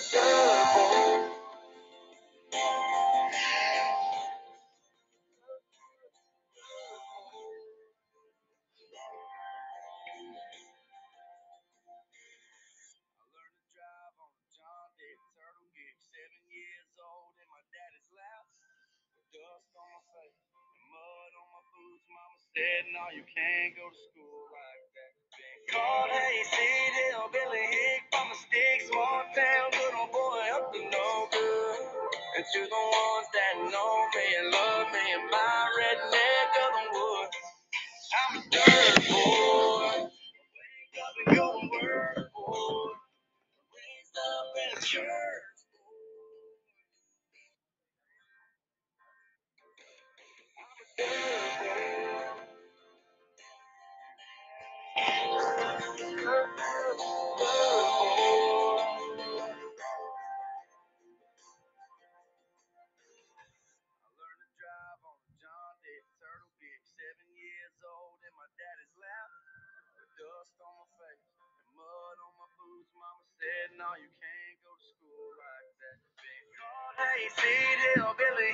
said, No, you can't go to school like that. Called hayseed, hillbilly sticks, small town, old boy up to no good. And to the ones that know me and love me in my redneck of the wood, I'm a dirt boy. Wake up and go to work, boy. Raised up in a church. I said, No, you can't go to school like that. Hayseed, hillbilly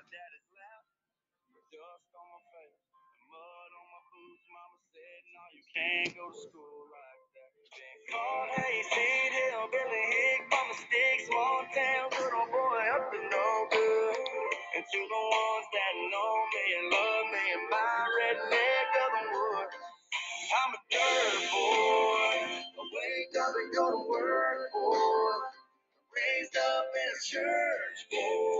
my daddy's lap. Dust on my face mud on my boots. Mama said, No, you can't go to school like that. Been called hayseed, hillbilly hick from the sticks, small town, old boy up to no good. And to the ones that know me and love me in my redneck of the wood, I'm a dirt boy. I wake up and go to work, boy. Raised up in a church, boy.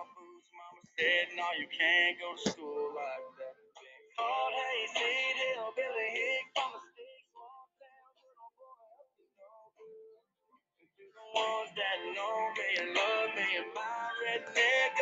Mama said, No, you can't go to school like that. Been called hayseed, hillbilly hick from to no good. And the ones that know me and love me in my redneck